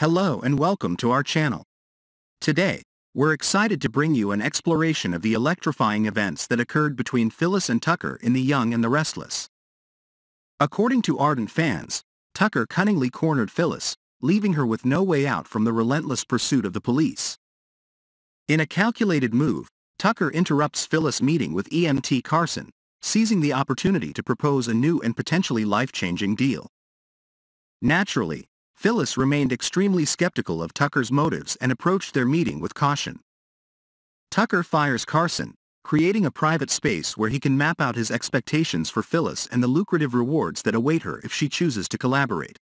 Hello and welcome to our channel. Today, we're excited to bring you an exploration of the electrifying events that occurred between Phyllis and Tucker in The Young and the Restless. According to ardent fans, Tucker cunningly cornered Phyllis, leaving her with no way out from the relentless pursuit of the police. In a calculated move, Tucker interrupts Phyllis' meeting with EMT Carson, seizing the opportunity to propose a new and potentially life-changing deal. Naturally, Phyllis remained extremely skeptical of Tucker's motives and approached their meeting with caution. Tucker fires Carson, creating a private space where he can map out his expectations for Phyllis and the lucrative rewards that await her if she chooses to collaborate.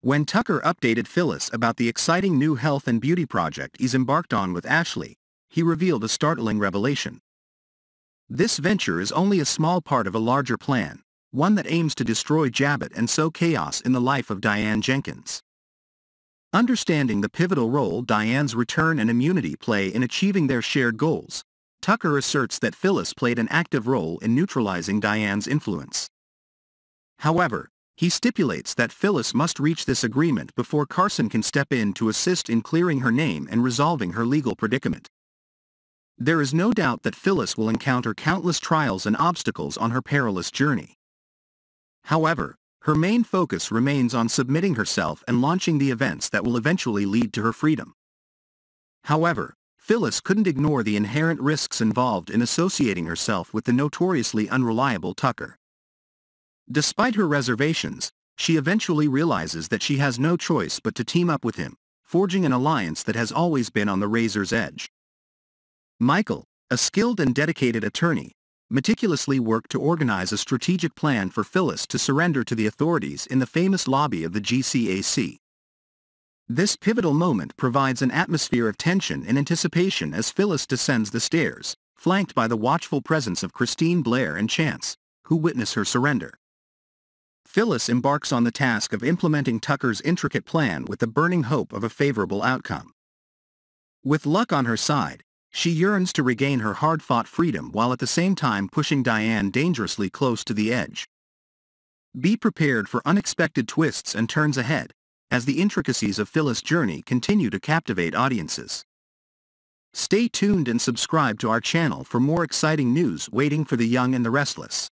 When Tucker updated Phyllis about the exciting new health and beauty project he's embarked on with Ashley, he revealed a startling revelation. This venture is only a small part of a larger plan, one that aims to destroy Jabot and sow chaos in the life of Diane Jenkins. Understanding the pivotal role Diane's return and immunity play in achieving their shared goals, Tucker asserts that Phyllis played an active role in neutralizing Diane's influence. However, he stipulates that Phyllis must reach this agreement before Carson can step in to assist in clearing her name and resolving her legal predicament. There is no doubt that Phyllis will encounter countless trials and obstacles on her perilous journey. However, her main focus remains on submitting herself and launching the events that will eventually lead to her freedom. However, Phyllis couldn't ignore the inherent risks involved in associating herself with the notoriously unreliable Tucker. Despite her reservations, she eventually realizes that she has no choice but to team up with him, forging an alliance that has always been on the razor's edge. Michael, a skilled and dedicated attorney, meticulously worked to organize a strategic plan for Phyllis to surrender to the authorities in the famous lobby of the GCAC. This pivotal moment provides an atmosphere of tension and anticipation as Phyllis descends the stairs, flanked by the watchful presence of Christine Blair and Chance, who witness her surrender. Phyllis embarks on the task of implementing Tucker's intricate plan with the burning hope of a favorable outcome. With luck on her side, she yearns to regain her hard-fought freedom while at the same time pushing Diane dangerously close to the edge. Be prepared for unexpected twists and turns ahead, as the intricacies of Phyllis' journey continue to captivate audiences. Stay tuned and subscribe to our channel for more exciting news waiting for the young and the restless.